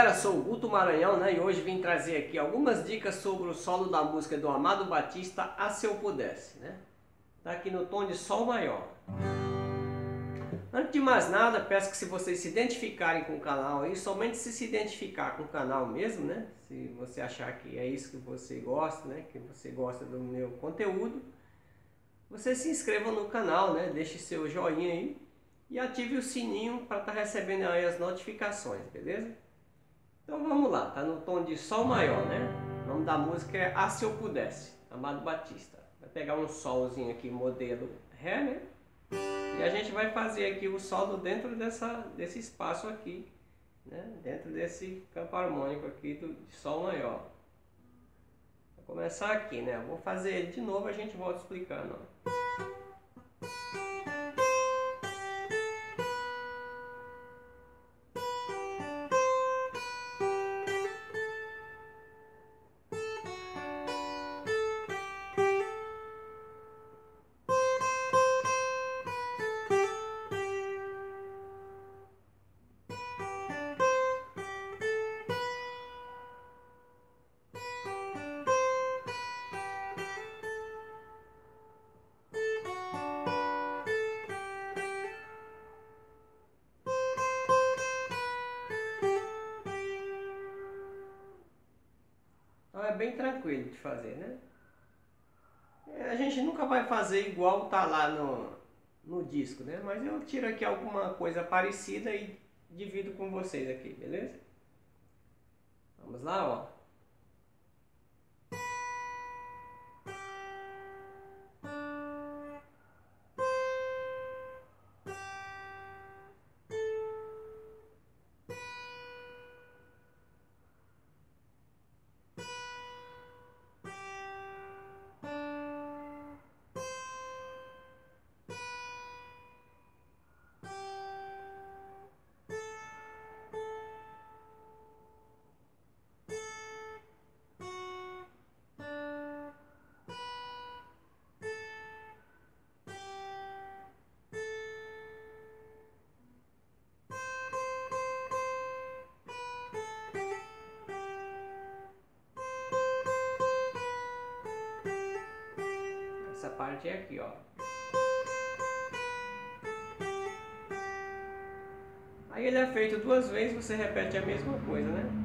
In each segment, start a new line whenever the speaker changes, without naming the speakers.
galera, sou o Guto Maranhão né, e hoje vim trazer aqui algumas dicas sobre o solo da música do Amado Batista, A Se Eu Pudesse. Né? Tá aqui no tom de Sol maior. Antes de mais nada, peço que se vocês se identificarem com o canal aí, somente se se identificar com o canal mesmo, né? Se você achar que é isso que você gosta, né? Que você gosta do meu conteúdo, você se inscreva no canal, né? Deixe seu joinha aí e ative o sininho para estar tá recebendo aí as notificações, beleza? Então vamos lá, tá no tom de Sol maior, né? O nome da música é Ah Se Eu Pudesse, Amado Batista. Vai pegar um solzinho aqui, modelo Ré, né? E a gente vai fazer aqui o solo dentro dessa, desse espaço aqui, né? Dentro desse campo harmônico aqui do, de Sol maior. Vou começar aqui, né? vou fazer de novo, a gente volta explicando, ó. Bem tranquilo de fazer, né? É, a gente nunca vai fazer igual tá lá no, no disco, né? Mas eu tiro aqui alguma coisa parecida e divido com vocês aqui, beleza? Vamos lá, ó. Parte é aqui, ó. Aí ele é feito duas vezes, você repete a mesma coisa, né?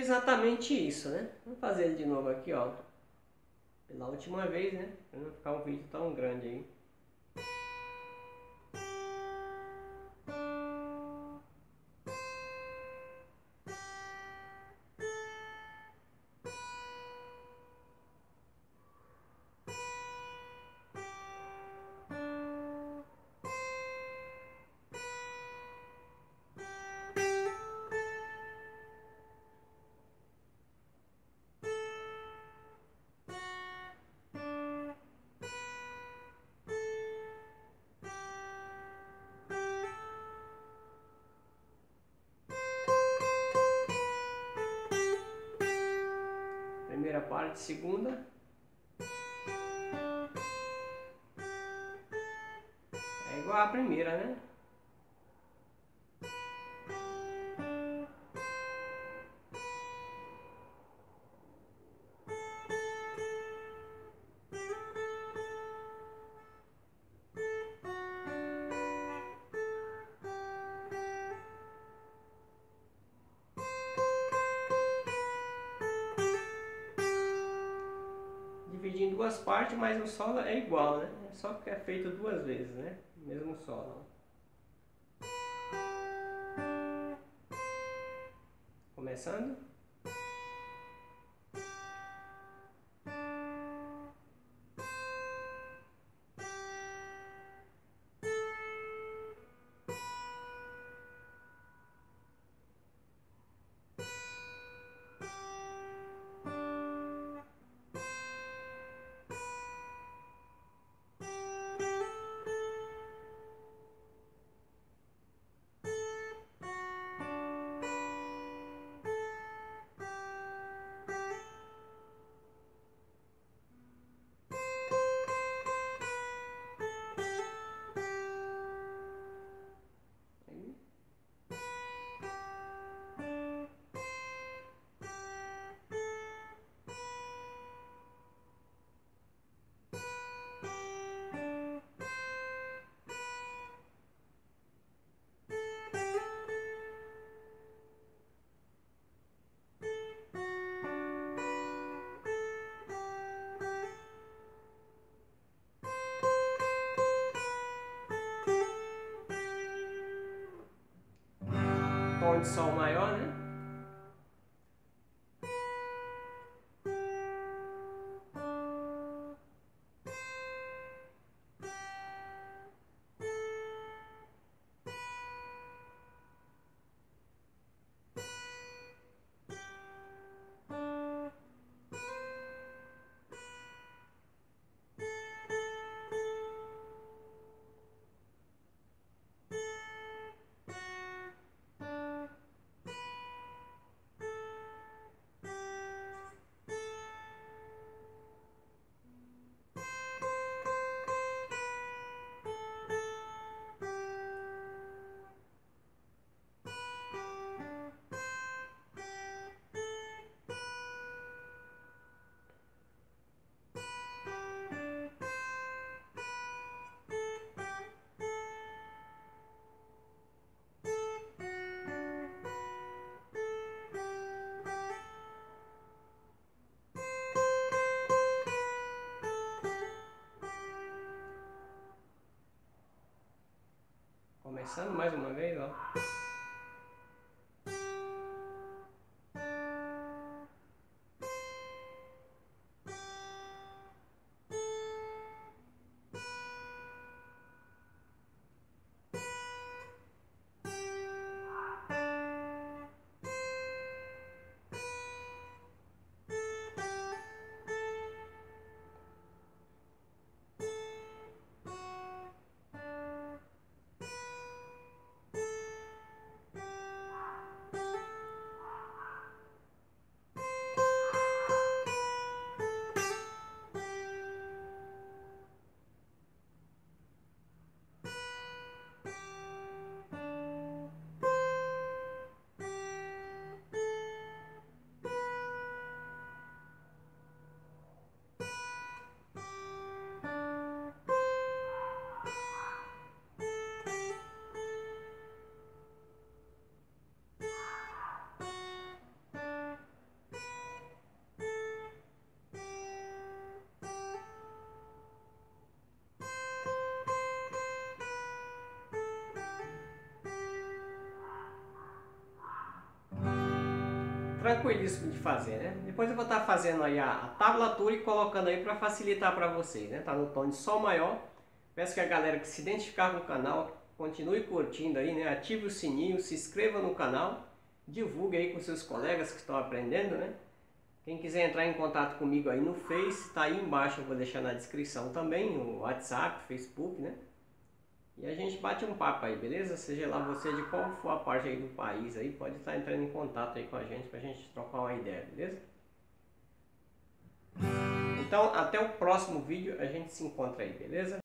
Exatamente isso, né? Vamos fazer ele de novo aqui, ó. Pela última vez, né? Pra não ficar um vídeo tão grande aí. Primeira parte, segunda. É igual a primeira, né? Duas partes, mas o solo é igual, né? Só que é feito duas vezes, né? Mesmo solo. Começando. Sol maior, né? Começando mais uma vez, ó. Tranquilíssimo de fazer, né? Depois eu vou estar fazendo aí a, a tablatura e colocando aí para facilitar para vocês, né? Tá no tom de sol maior. Peço que a galera que se identificar com o canal continue curtindo aí, né? Ative o sininho, se inscreva no canal, divulgue aí com seus colegas que estão aprendendo, né? Quem quiser entrar em contato comigo aí no Face, está aí embaixo, eu vou deixar na descrição também, o WhatsApp, Facebook, né? E a gente bate um papo aí, beleza? Seja lá você de qual for a parte aí do país aí, pode estar entrando em contato aí com a gente pra gente trocar uma ideia, beleza? Então, até o próximo vídeo, a gente se encontra aí, beleza?